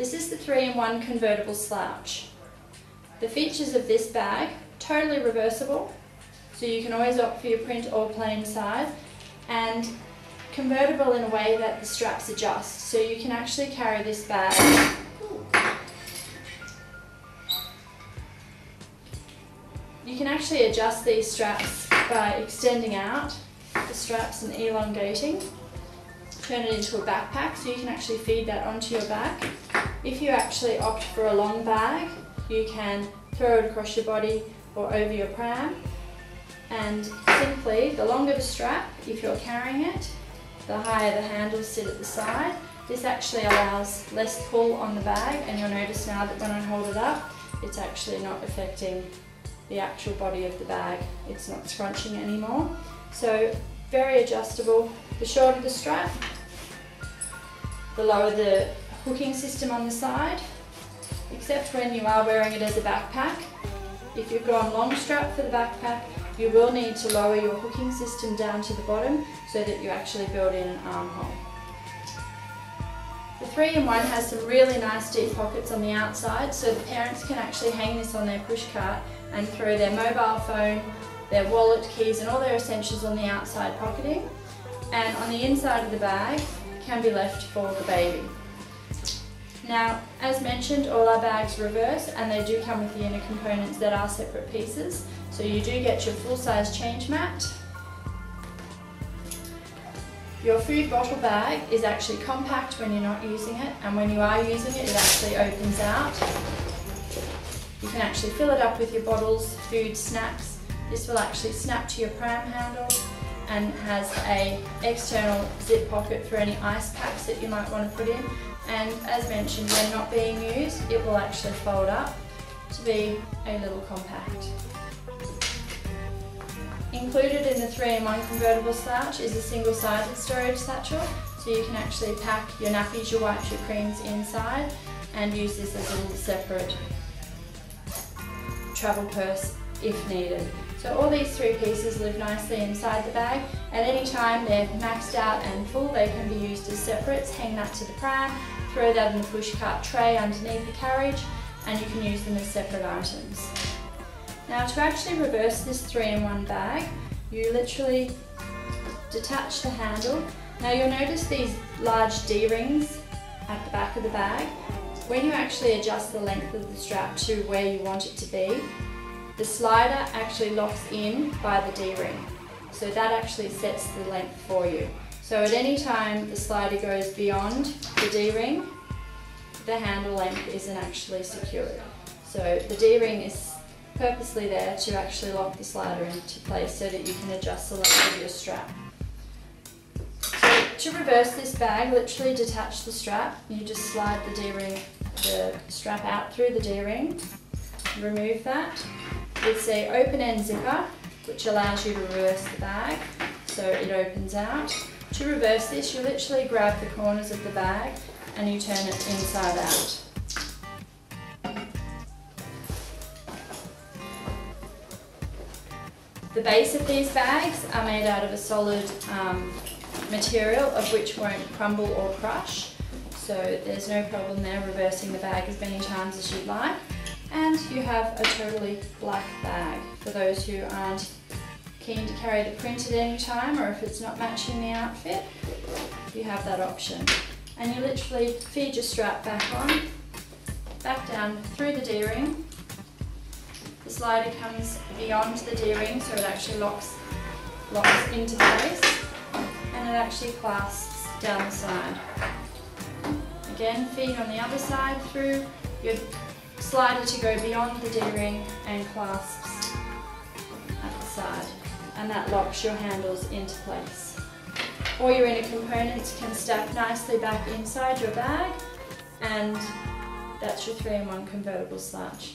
This is the 3-in-1 convertible slouch. The features of this bag, totally reversible, so you can always opt for your print or plain size, and convertible in a way that the straps adjust, so you can actually carry this bag You can actually adjust these straps by extending out the straps and elongating. Turn it into a backpack so you can actually feed that onto your back. If you actually opt for a long bag, you can throw it across your body or over your pram. And simply, the longer the strap, if you're carrying it, the higher the handles sit at the side. This actually allows less pull on the bag and you'll notice now that when I hold it up, it's actually not affecting the actual body of the bag. It's not scrunching anymore. So very adjustable. The shorter the strap, the lower the hooking system on the side, except when you are wearing it as a backpack. If you've gone long strap for the backpack, you will need to lower your hooking system down to the bottom so that you actually build in an armhole. The 3-in-1 has some really nice deep pockets on the outside so the parents can actually hang this on their push cart and throw their mobile phone, their wallet, keys and all their essentials on the outside pocketing and on the inside of the bag can be left for the baby. Now, as mentioned, all our bags reverse and they do come with the inner components that are separate pieces. So you do get your full-size change mat. Your food bottle bag is actually compact when you're not using it and when you are using it, it actually opens out you can actually fill it up with your bottles, food, snacks. This will actually snap to your pram handle and has a external zip pocket for any ice packs that you might want to put in. And as mentioned, when not being used, it will actually fold up to be a little compact. Included in the 3-in-1 convertible slouch is a single-sided storage satchel, so you can actually pack your nappies, your wipes, your creams inside and use this as a little separate travel purse if needed. So all these three pieces live nicely inside the bag. At any time they're maxed out and full, they can be used as separates. Hang that to the pram, throw that in the pushcart tray underneath the carriage, and you can use them as separate items. Now to actually reverse this 3-in-1 bag, you literally detach the handle. Now you'll notice these large D-rings at the back of the bag. When you actually adjust the length of the strap to where you want it to be, the slider actually locks in by the D-ring. So that actually sets the length for you. So at any time the slider goes beyond the D-ring, the handle length isn't actually secured. So the D-ring is purposely there to actually lock the slider into place so that you can adjust the length of your strap. So to reverse this bag, literally detach the strap. You just slide the D-ring the strap out through the D-ring, remove that. It's a open end zipper which allows you to reverse the bag so it opens out. To reverse this you literally grab the corners of the bag and you turn it inside out. The base of these bags are made out of a solid um, material of which won't crumble or crush so there's no problem there reversing the bag as many times as you'd like. And you have a totally black bag for those who aren't keen to carry the print at any time or if it's not matching the outfit, you have that option. And you literally feed your strap back on, back down through the D-ring. The slider comes beyond the D-ring so it actually locks, locks into place and it actually clasps down the side. Again, feed on the other side through your slider to go beyond the D-ring and clasps at the side. And that locks your handles into place. All your inner components can stack nicely back inside your bag and that's your 3-in-1 convertible slouch.